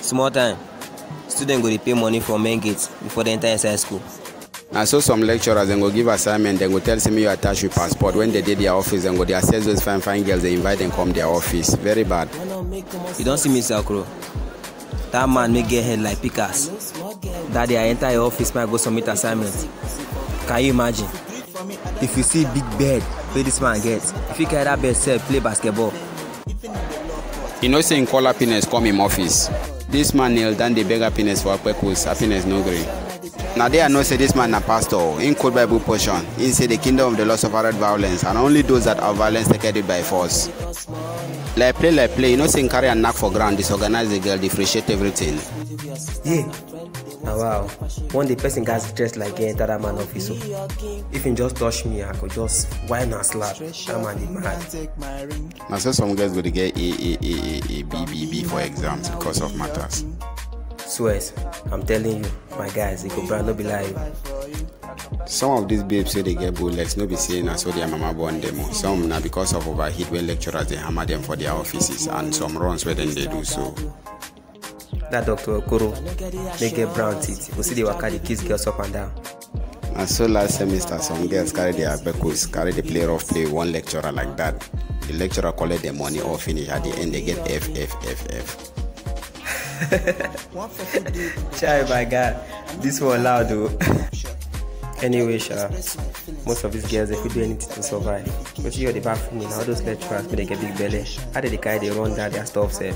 small time. Student go dey pay money for main gate before dem enter inside school. Na so some lecturers dem go give assignment dem go tell say make you attach your passport. When they dey their office dem go dey access those fine fine girls dey invite dem come their office. Very bad. you don see mr okoro dat man wey get head like pikas dat day i enter your office make i go submit assignment. Can you imagine? If you see big bed wey dis man get you fit carry dat bed sef play basketball you know say him call happiness come him office dis man kneel down dey beg happiness for akpekus happiness no gree na there i know say dis man na pastor. Him quote bible portion. Him say the kingdom of the lord suffered violence and only those that have violence take it by force. Like play like play. You know say him carry am knack for ground disorganize the girl differentiate everything. Yeah na wow one day person gats dressed like he enter dat man office o if him just touch me i could just whine and slap dat man dey mad na so some girls go to get a a a a a b b b for exams because of matters. swears i'm telling you my guys go brand no be o. some of these babes say they get bullets no be say na so their mama born o some na because of overheat wey lecturers dey hammer dem for their offices and some runs wey dem dey do so. Dat dr okoro wey get brown teeth You see dey waka dey kiss girls up and down. na so last semester some girls carry their gbekos carry dey play rough play one lecturer like that the lecturer collect their money all finish at the end they get f f f f. chai my god this one loud o. anyway sha most of these girls dey fit do anything to survive wetin you dey back for me na all those lecturers wey dey get big belle how dey dey carry dey run that their stuff sef.